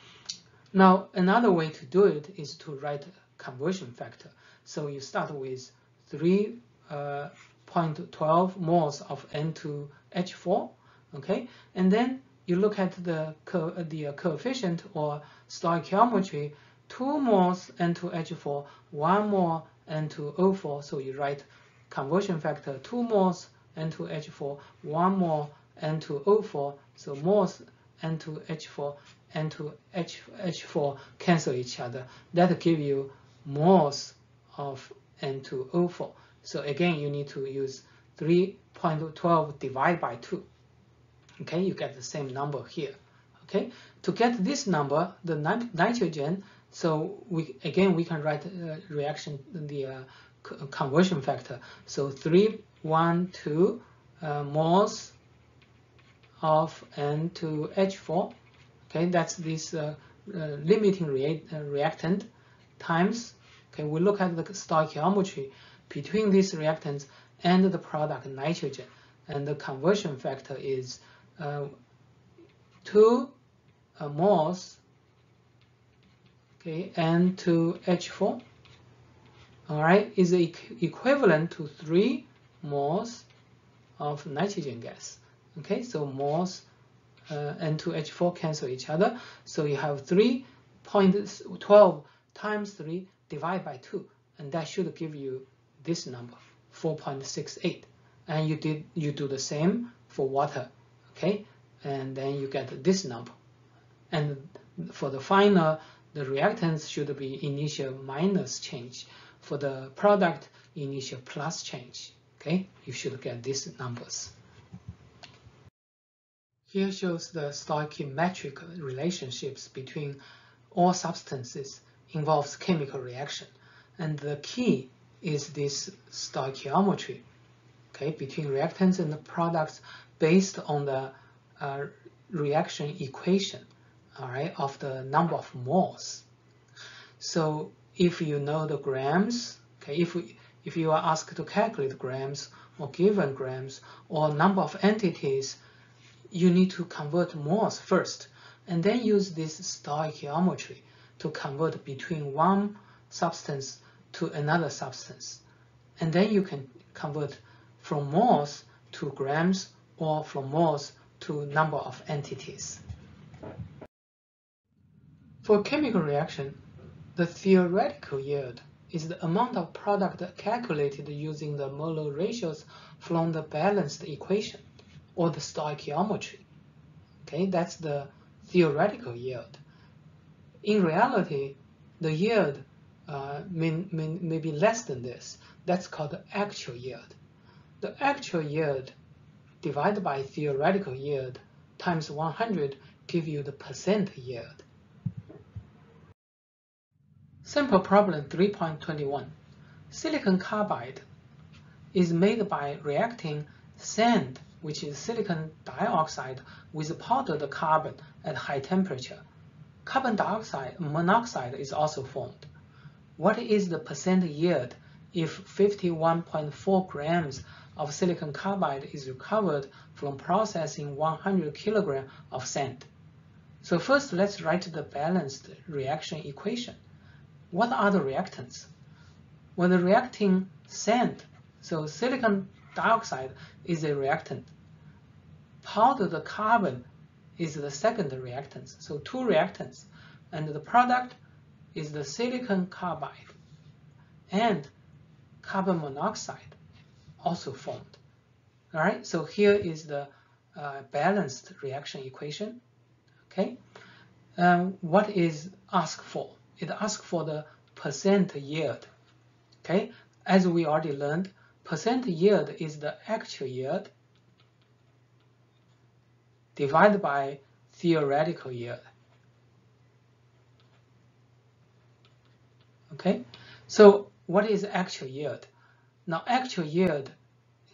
Now, another way to do it is to write conversion factor. So you start with 3.12 uh, moles of N2H4, okay, and then you look at the co the coefficient or stoichiometry, 2 moles N2H4, 1 more N2O4, so you write conversion factor 2 moles N2H4, 1 mole N2O4, so moles N2H4, N2H4 cancel each other. That give you moles of N2O4. So again, you need to use 3.12 divided by 2. Okay, you get the same number here. Okay, to get this number, the nitrogen, so we again we can write uh, reaction the uh, conversion factor. So 3, 1, 2 uh, moles of N2H4. Okay, that's this uh, uh, limiting rea uh, reactant times. Okay, we look at the stoichiometry between these reactants and the product nitrogen, and the conversion factor is 2 uh, moles okay, N2H4 all right, is equivalent to 3 moles of nitrogen gas. Okay, so moles uh, N2H4 cancel each other. So you have 3.12 times 3 divided by 2, and that should give you this number, 4.68. And you did you do the same for water, okay? And then you get this number. And for the final, the reactants should be initial minus change for the product initial plus change. Okay, you should get these numbers. Here shows the stoichiometric relationships between all substances involves chemical reaction. And the key is this stoichiometry okay, between reactants and the products based on the uh, reaction equation all right, of the number of moles. So if you know the grams, okay, if, we, if you are asked to calculate grams or given grams or number of entities, you need to convert moles first and then use this stoichiometry to convert between one substance to another substance. And then you can convert from moles to grams or from moles to number of entities. For chemical reaction, the theoretical yield is the amount of product calculated using the molar ratios from the balanced equation or the stoichiometry. Okay, that's the theoretical yield. In reality, the yield uh, may, may, may be less than this. That's called the actual yield. The actual yield divided by theoretical yield times 100 give you the percent yield. Sample problem 3.21. Silicon carbide is made by reacting sand, which is silicon dioxide, with powdered carbon at high temperature. Carbon dioxide monoxide is also formed. What is the percent yield if 51.4 grams of silicon carbide is recovered from processing 100 kilogram of sand? So first, let's write the balanced reaction equation. What are the reactants? When the reacting sand, so silicon dioxide is a reactant. Powdered carbon is the second reactant. So two reactants. And the product is the silicon carbide and carbon monoxide also formed. All right, so here is the uh, balanced reaction equation. Okay, um, what is asked for? it asks for the percent yield. Okay, as we already learned, percent yield is the actual yield divided by theoretical yield. Okay, so what is actual yield? Now actual yield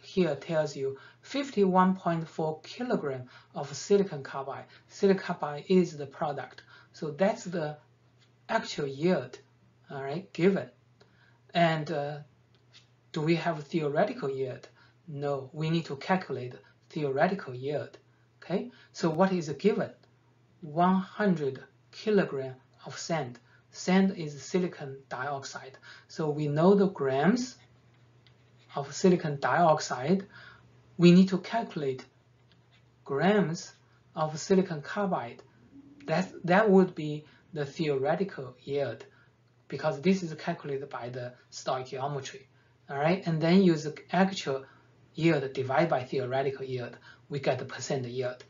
here tells you 51.4 kilogram of silicon carbide. Silicon carbide is the product. So that's the actual yield, all right, given. And uh, do we have theoretical yield? No, we need to calculate theoretical yield. Okay, so what is given? 100 kilogram of sand. Sand is silicon dioxide. So we know the grams of silicon dioxide. We need to calculate grams of silicon carbide. That, that would be the theoretical yield because this is calculated by the stoichiometry. all right, and then use the actual yield divided by theoretical yield, we get the percent yield.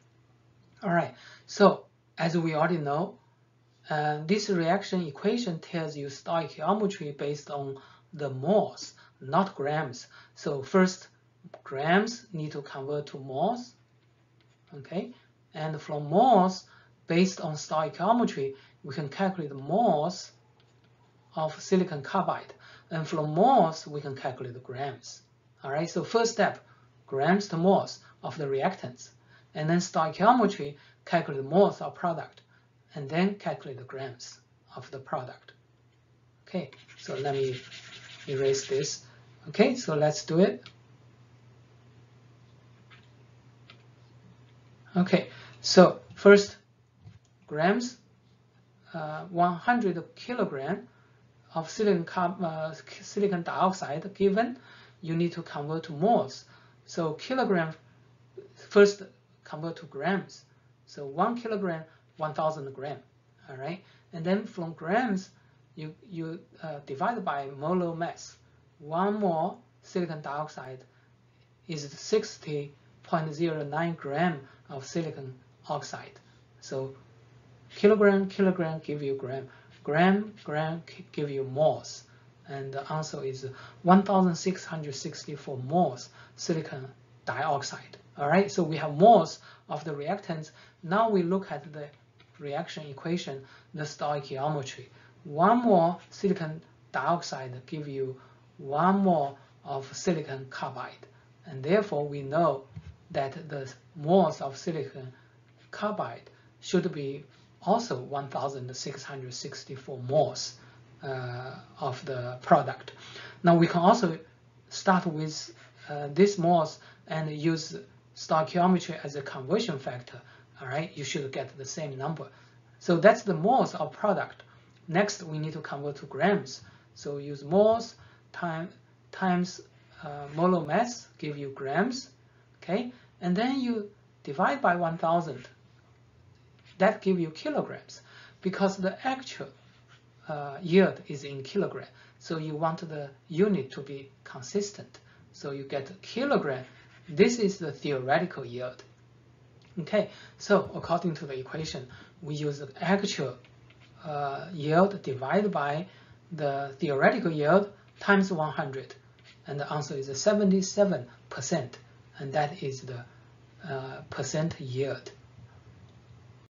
All right, so as we already know, uh, this reaction equation tells you stoichiometry based on the moles, not grams. So first, grams need to convert to moles, okay? And from moles, based on stoichiometry, we can calculate the moles of silicon carbide. And from moles, we can calculate the grams. All right, so first step, grams to moles of the reactants. And then stoichiometry, calculate the moles of product. And then calculate the grams of the product. Okay, so let me erase this. Okay, so let's do it. Okay, so first, grams, uh, 100 kilogram of silicon, uh, silicon dioxide given, you need to convert to moles. So kilogram, first convert to grams. So one kilogram, 1,000 gram, all right? And then from grams, you, you uh, divide by molar mass. One mole silicon dioxide is 60.09 gram of silicon oxide. So kilogram, kilogram give you gram gram, gram give you moles. And the answer is 1,664 moles silicon dioxide. All right, so we have moles of the reactants. Now we look at the reaction equation, the stoichiometry. One mole silicon dioxide give you one mole of silicon carbide. And therefore, we know that the moles of silicon carbide should be also 1,664 moles of the product. Now we can also start with uh, these moles and use stoichiometry as a conversion factor. All right, you should get the same number. So that's the moles of product. Next, we need to convert to grams. So use moles time, times uh, molar mass give you grams. Okay, and then you divide by 1,000 that give you kilograms because the actual uh, yield is in kilogram. So you want the unit to be consistent. So you get kilogram. This is the theoretical yield. Okay, so according to the equation, we use the actual uh, yield divided by the theoretical yield times 100. And the answer is 77%. And that is the uh, percent yield.